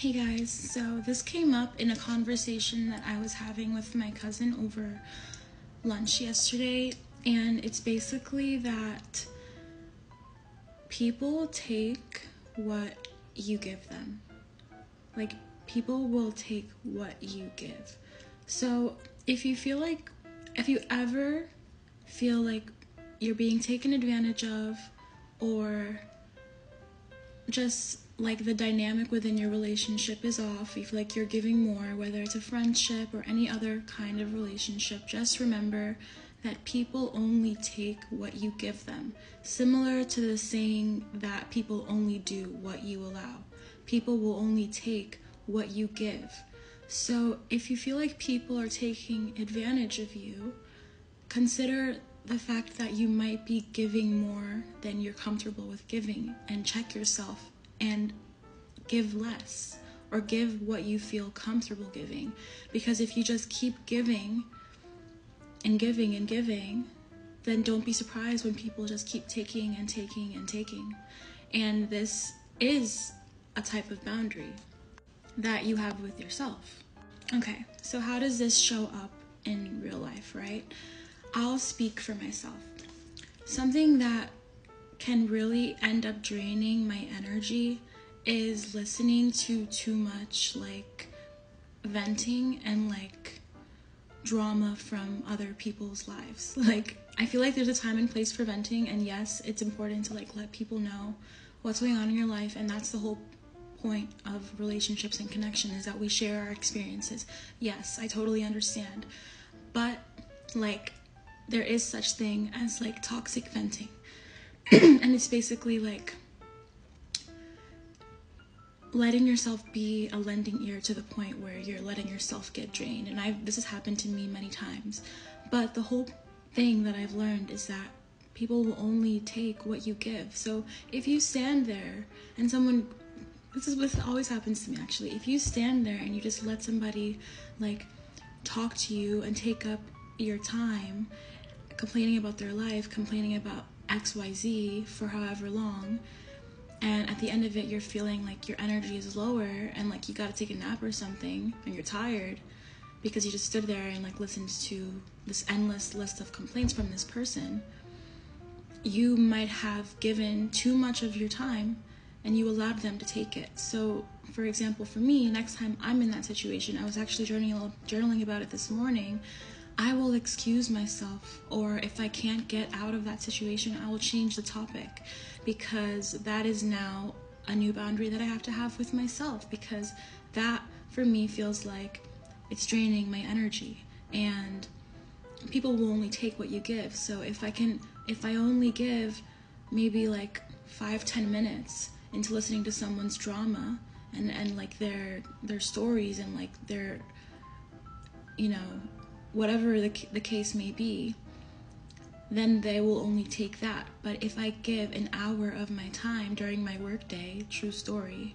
Hey guys, so this came up in a conversation that I was having with my cousin over lunch yesterday, and it's basically that people take what you give them. Like, people will take what you give. So, if you feel like, if you ever feel like you're being taken advantage of, or just like the dynamic within your relationship is off, you feel like you're giving more, whether it's a friendship or any other kind of relationship, just remember that people only take what you give them. Similar to the saying that people only do what you allow, people will only take what you give. So if you feel like people are taking advantage of you, consider the fact that you might be giving more than you're comfortable with giving and check yourself and give less or give what you feel comfortable giving. Because if you just keep giving and giving and giving, then don't be surprised when people just keep taking and taking and taking. And this is a type of boundary that you have with yourself. Okay, so how does this show up in real life, right? I'll speak for myself. Something that can really end up draining my energy is listening to too much like venting and like drama from other people's lives. Like I feel like there's a time and place for venting and yes, it's important to like let people know what's going on in your life and that's the whole point of relationships and connection is that we share our experiences. Yes, I totally understand. But like there is such thing as like toxic venting. and it's basically like letting yourself be a lending ear to the point where you're letting yourself get drained. And I this has happened to me many times. But the whole thing that I've learned is that people will only take what you give. So if you stand there and someone this is what always happens to me actually. If you stand there and you just let somebody like talk to you and take up your time complaining about their life, complaining about XYZ for however long, and at the end of it, you're feeling like your energy is lower and like you gotta take a nap or something and you're tired because you just stood there and like listened to this endless list of complaints from this person, you might have given too much of your time and you allowed them to take it. So, for example, for me, next time I'm in that situation, I was actually journaling, journaling about it this morning. I will excuse myself, or if I can't get out of that situation, I will change the topic because that is now a new boundary that I have to have with myself because that for me feels like it's draining my energy and people will only take what you give. So if I can, if I only give maybe like five, ten minutes into listening to someone's drama and, and like their, their stories and like their, you know, whatever the, the case may be, then they will only take that. But if I give an hour of my time during my workday, true story,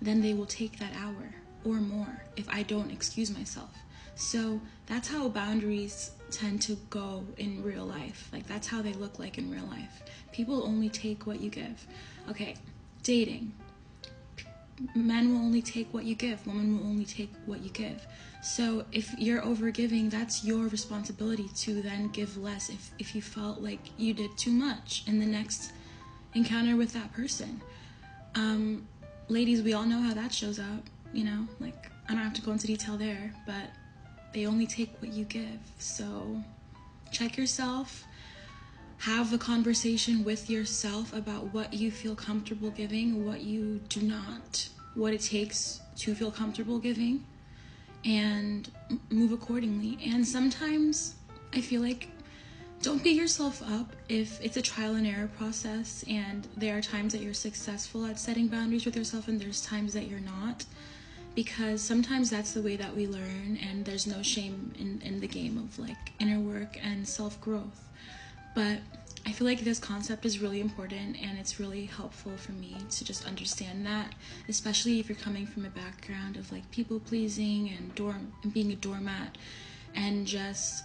then they will take that hour or more if I don't excuse myself. So that's how boundaries tend to go in real life. Like that's how they look like in real life. People only take what you give. Okay, dating. Men will only take what you give, women will only take what you give. So if you're overgiving, that's your responsibility to then give less if, if you felt like you did too much in the next encounter with that person. Um, ladies, we all know how that shows up, you know, like I don't have to go into detail there, but they only take what you give. So check yourself, have a conversation with yourself about what you feel comfortable giving, what you do not, what it takes to feel comfortable giving and move accordingly. And sometimes I feel like don't beat yourself up if it's a trial and error process and there are times that you're successful at setting boundaries with yourself and there's times that you're not because sometimes that's the way that we learn and there's no shame in, in the game of like inner work and self-growth but I feel like this concept is really important and it's really helpful for me to just understand that, especially if you're coming from a background of like people pleasing and dorm and being a doormat and just,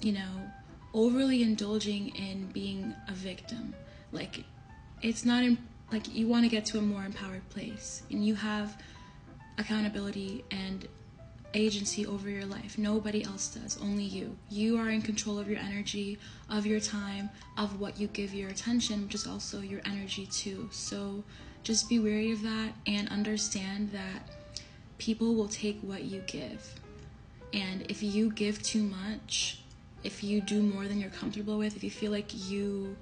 you know, overly indulging in being a victim. Like it's not in, like you want to get to a more empowered place and you have accountability and agency over your life. Nobody else does, only you. You are in control of your energy, of your time, of what you give your attention, which is also your energy too. So just be wary of that and understand that people will take what you give. And if you give too much, if you do more than you're comfortable with, if you feel like you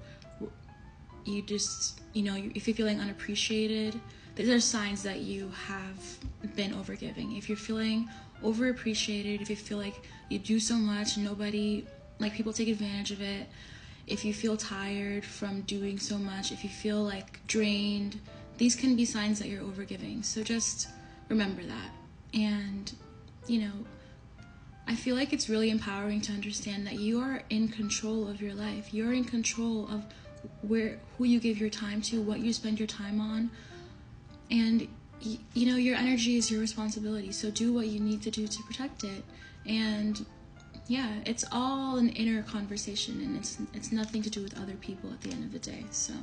you just, you know, if you're feeling unappreciated, these are signs that you have been overgiving. If you're feeling overappreciated, if you feel like you do so much, nobody, like people take advantage of it, if you feel tired from doing so much, if you feel like drained, these can be signs that you're overgiving. So just remember that. And, you know, I feel like it's really empowering to understand that you are in control of your life. You're in control of where who you give your time to, what you spend your time on. And you know, your energy is your responsibility. So do what you need to do to protect it. And yeah, it's all an inner conversation and it's it's nothing to do with other people at the end of the day. So